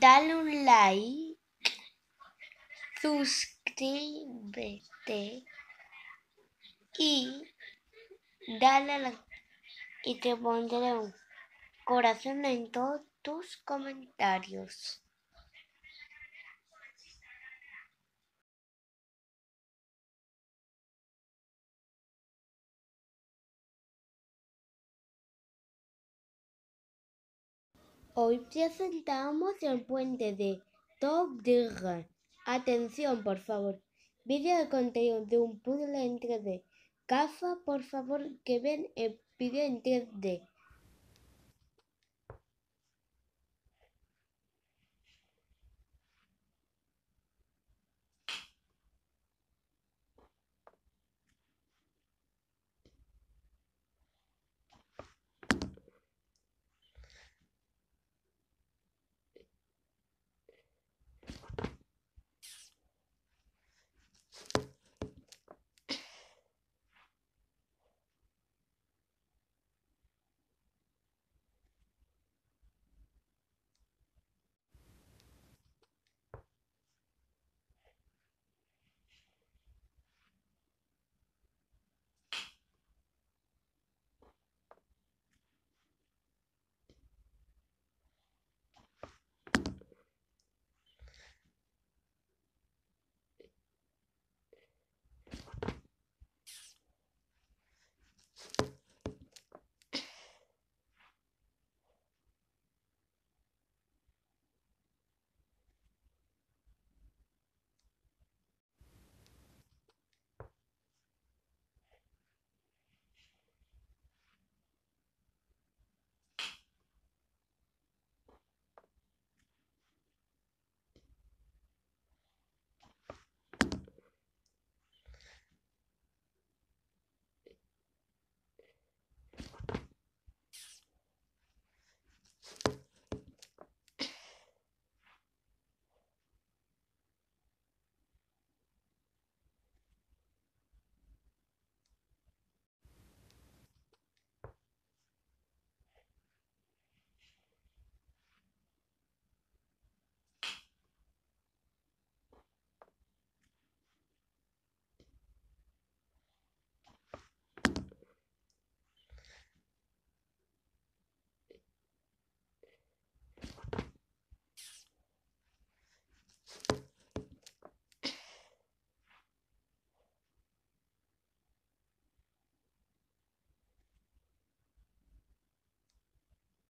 dale un like, suscríbete y dale la y te pondré un corazón en todos tus comentarios. Hoy presentamos el puente de Top Atención, por favor. Vídeo de contenido de un puzzle en 3D. Cafa, por favor, que ven el vídeo en 3D.